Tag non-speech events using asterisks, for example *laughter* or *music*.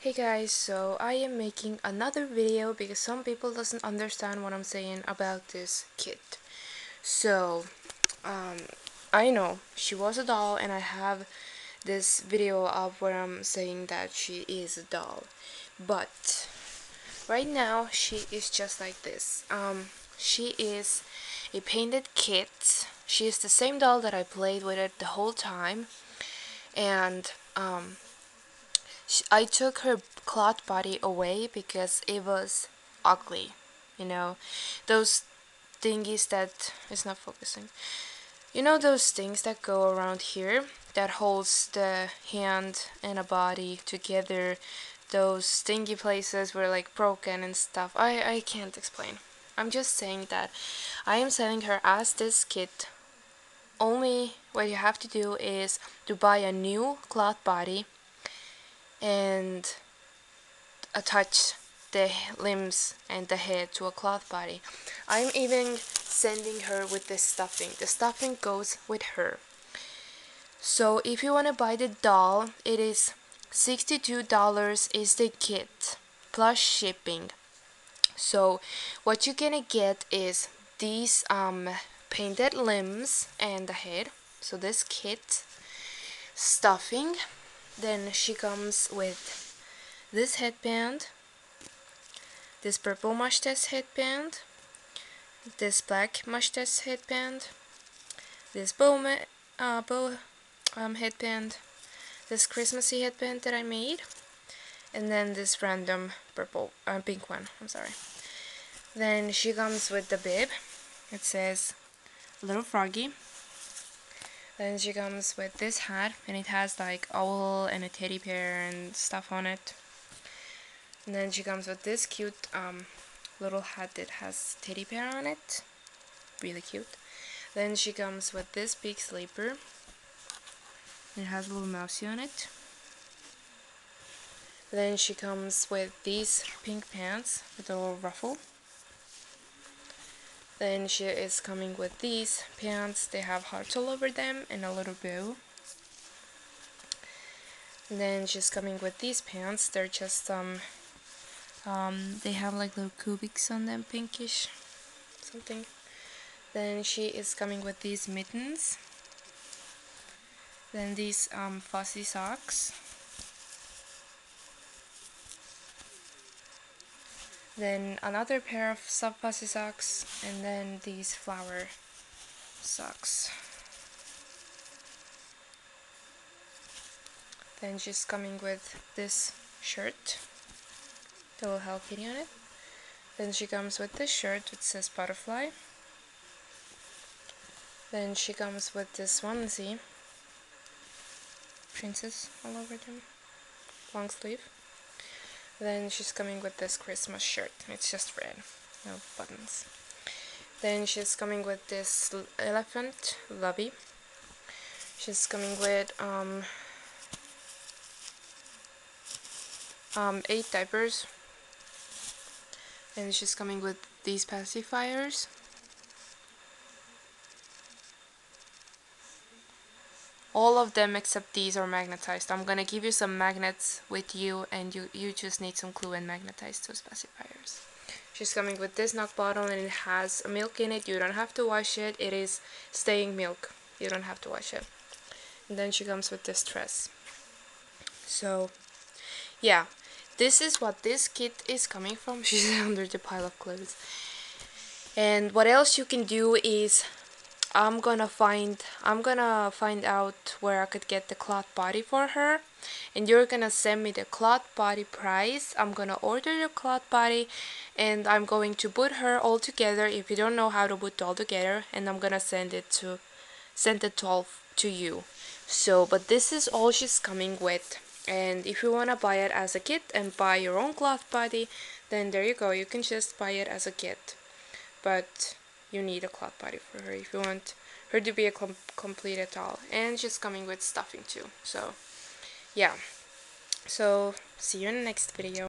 Hey guys, so I am making another video because some people doesn't understand what I'm saying about this kit. So, um, I know she was a doll and I have this video up where I'm saying that she is a doll. But, right now she is just like this. Um, she is a painted kit. She is the same doll that I played with it the whole time. And, um, I took her cloth body away because it was ugly. You know, those thingies that it's not focusing. You know those things that go around here that holds the hand and a body together. Those stingy places were like broken and stuff. I I can't explain. I'm just saying that I am selling her as this kit. Only what you have to do is to buy a new cloth body and attach the limbs and the head to a cloth body. I'm even sending her with this stuffing. The stuffing goes with her. So if you want to buy the doll, it is $62 is the kit plus shipping. So what you're gonna get is these um, painted limbs and the head. So this kit, stuffing, then she comes with this headband, this purple mustache headband, this black mustache headband, this bow, uh, bow um, headband, this Christmassy headband that I made, and then this random purple, uh, pink one, I'm sorry. Then she comes with the bib. It says Little Froggy. Then she comes with this hat and it has like owl and a teddy bear and stuff on it. And then she comes with this cute um, little hat that has teddy bear on it. Really cute. Then she comes with this big sleeper. It has a little mousey on it. Then she comes with these pink pants with a little ruffle. Then she is coming with these pants. They have hearts all over them and a little bow. Then she's coming with these pants. They're just um um they have like little cubics on them, pinkish something. Then she is coming with these mittens. Then these um fuzzy socks. Then another pair of fuzzy socks, and then these flower socks. Then she's coming with this shirt that little Hello Kitty on it. Then she comes with this shirt which says butterfly. Then she comes with this onesie, princess all over them, long sleeve. Then she's coming with this Christmas shirt. It's just red, no buttons. Then she's coming with this elephant lovey. She's coming with um, um, eight diapers. And she's coming with these pacifiers. All of them except these are magnetized. I'm gonna give you some magnets with you and you, you just need some glue and magnetize those pacifiers. She's coming with this knock bottle and it has milk in it. You don't have to wash it. It is staying milk. You don't have to wash it. And then she comes with this dress. So, yeah. This is what this kit is coming from. *laughs* She's under the pile of clothes. And what else you can do is I'm gonna find I'm gonna find out where I could get the cloth body for her. And you're gonna send me the cloth body price. I'm gonna order the cloth body and I'm going to put her all together. If you don't know how to put all together and I'm gonna send it to send it all to you. So but this is all she's coming with. And if you wanna buy it as a kit and buy your own cloth body then there you go. You can just buy it as a kit. But you need a cloth body for her if you want her to be a com complete at all. And she's coming with stuffing too so yeah. So see you in the next video